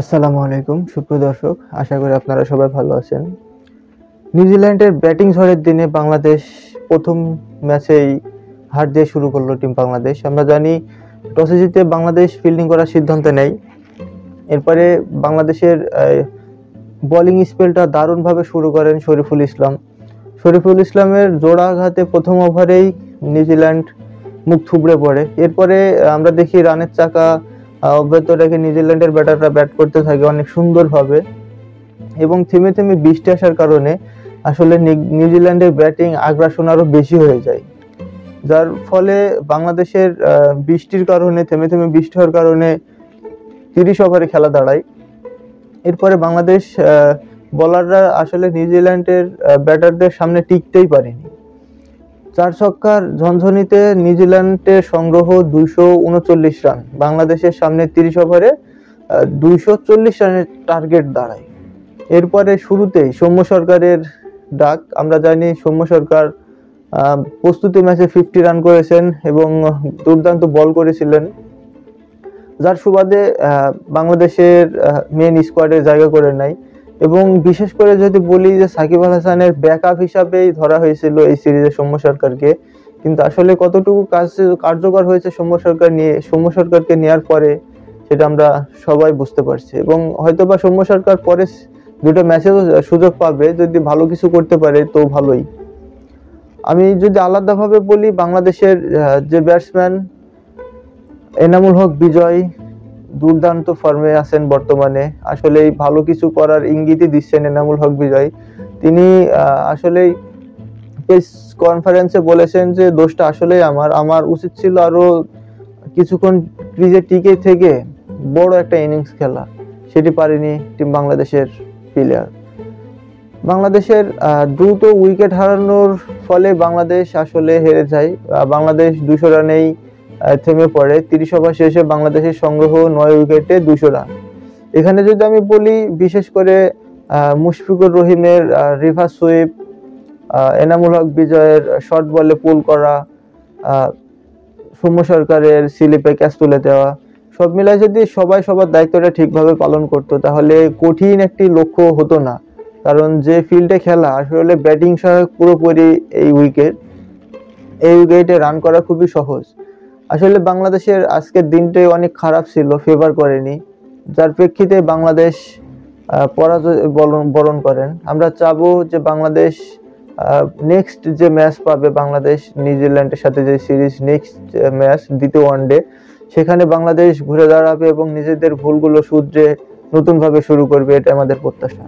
আসসালামু আলাইকুম, সুপ্রিয় দর্শক, আশা করি আপনারা সবাই ভালো আছেন। নিউজিল্যান্ডের ব্যাটিং ঝড়ের দিনে বাংলাদেশ প্রথম ম্যাচেই হার দিয়ে শুরু করল টিম বাংলাদেশ। আমরা জানি, টসে জিতে বাংলাদেশ ফিল্ডিং করার সিদ্ধান্ত নেয়। এরপরে বাংলাদেশের বোলিং স্পেলটা দারুণভাবে শুরু করেন শরীফুল ইসলাম। শরীফুল ইসলামের জোড়া আঘাতে প্রথম ওভারেই নিউজিল্যান্ড মুখ থুবড়ে পড়ে। এরপরে আমরা দেখি রানের চাকা অব্যাহত রেখে নিউজিল্যান্ডের ব্যাটাররা ব্যাট করতে থাকে অনেক সুন্দরভাবে। এবং থেমে থেমে বৃষ্টি আসার কারণে আসলে নিউজিল্যান্ডের ব্যাটিং আগ্রাসন আরও বেশি হয়ে যায়। যার ফলে বাংলাদেশের বৃষ্টির কারণে, থেমে থেমে বৃষ্টি হওয়ার কারণে তিরিশ ওভারে খেলা দাঁড়ায়। এরপরে বাংলাদেশ বোলাররা আসলে নিউজিল্যান্ডের ব্যাটারদের সামনে টিকতেই পারেনি। চার ছক্কার ঝনঝনিতে নিউজিল্যান্ডের সংগ্রহ দুইশো উনচল্লিশ রান। বাংলাদেশের সামনে তিরিশ ওভারে দুইশো চল্লিশ রানের টার্গেট দাঁড়ায়। এরপরে শুরুতেই সৌম্য সরকারের ডাক। আমরা জানি সৌম্য সরকার প্রস্তুতি ম্যাচে ফিফটি রান করেছেন এবং দুর্দান্ত বল করেছিলেন। যার সুবাদে বাংলাদেশের মেন স্কোয়াডে জায়গা করে নেয়। এবং বিশেষ করে যদি বলি যে সাকিব আল হাসানের ব্যাকআপ হিসাবেই ধরা হয়েছিল এই সিরিজে সৌম্য সরকারকে। কিন্তু আসলে কতটুকু কাজ কার্যকর হয়েছে সৌম্য সরকার নিয়ে, সৌম্য সরকারকে নেওয়ার পরে সেটা আমরা সবাই বুঝতে পারছি। এবং হয়তোবা সৌম্য সরকার পরে দুটো ম্যাচেও সুযোগ পাবে, যদি ভালো কিছু করতে পারে তো ভালোই। আমি যদি আলাদাভাবে বলি, বাংলাদেশের যে ব্যাটসম্যান এনামুল হক বিজয় দুর্দান্ত ফর্মে আছেন বর্তমানে। আসলেই ভালো কিছু করার ইঙ্গিতই দিচ্ছেন এনামুল হক বিজয়। তিনি আসলেই প্রেস কনফারেন্সে বলেছেন যে, দোষটা আসলেই আমার। আমার উচিত ছিল আরও কিছুক্ষণ ক্রিজে টিকে থেকে বড় একটা ইনিংস খেলা। সেটি পারেনি টিম বাংলাদেশের প্লেয়ার বাংলাদেশের দ্রুত উইকেট হারানোর ফলে বাংলাদেশ আসলে হেরে যায়। বাংলাদেশ দুশো রানেই থেমে পড়ে। তিরিশ ওভার শেষে বাংলাদেশের সংগ্রহ নয় উইকেটে দুশো রান। এখানে যদি আমি বলি, বিশেষ করে মুশফিকুর রহিমের রিভার সুইপ এনামুল হক বিজয়ের শর্ট বলে পুল করা সৌম্য সরকারের স্লিপে ক্যাচ তুলে দেওয়া, সব মিলায় যদি সবাই সবার দায়িত্বটা ঠিকভাবে পালন করতো, তাহলে কঠিন একটি লক্ষ্য হতো না। কারণ যে ফিল্ডে খেলা, আসলে ব্যাটিং সহায়ক পুরোপুরি এই উইকেট। এই উইকেটে রান করা খুবই সহজ। আসলে বাংলাদেশের আজকের দিনটাই অনেক খারাপ ছিল ফেভার করেনি। যার প্রেক্ষিতে বাংলাদেশ পরাজয় বরণ করেন। আমরা চাবো যে বাংলাদেশ নেক্সট যে ম্যাচ পাবে বাংলাদেশ, নিউজিল্যান্ডের সাথে যে সিরিজ নেক্সট ম্যাচ দ্বিতীয় ওয়ানডে সেখানে বাংলাদেশ ঘুরে দাঁড়াবে এবং নিজেদের ভুলগুলো শুধরে নতুনভাবে শুরু করবে এটা আমাদের প্রত্যাশা।